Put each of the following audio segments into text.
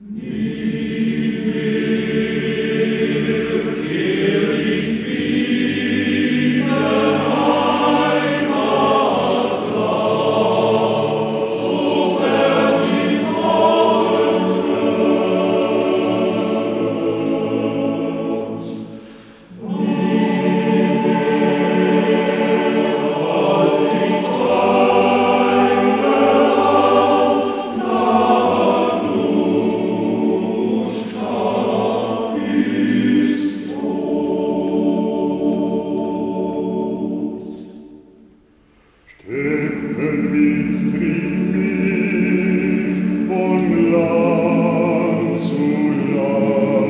New Mich von Land zu Land.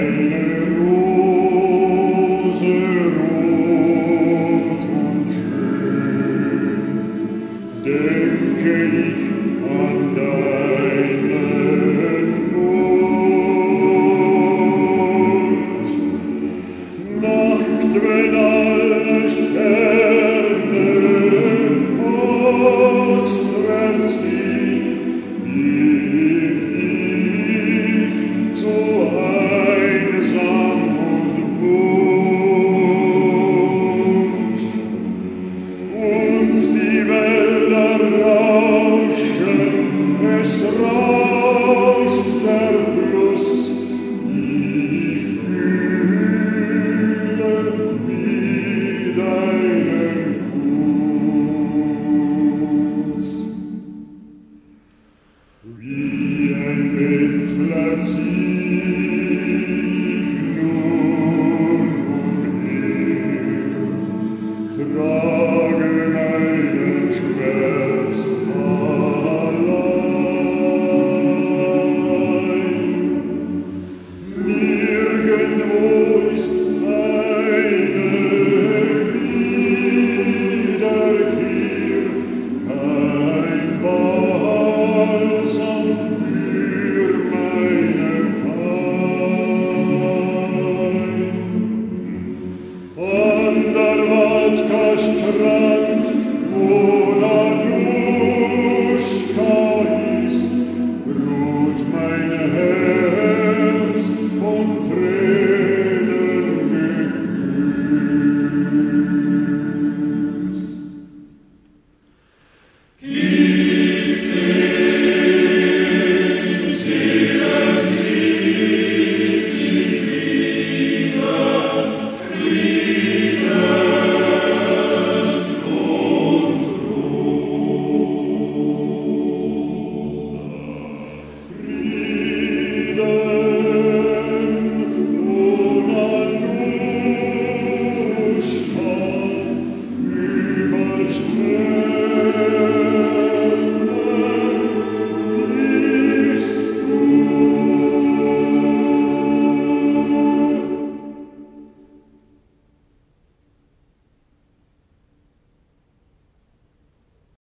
strand, o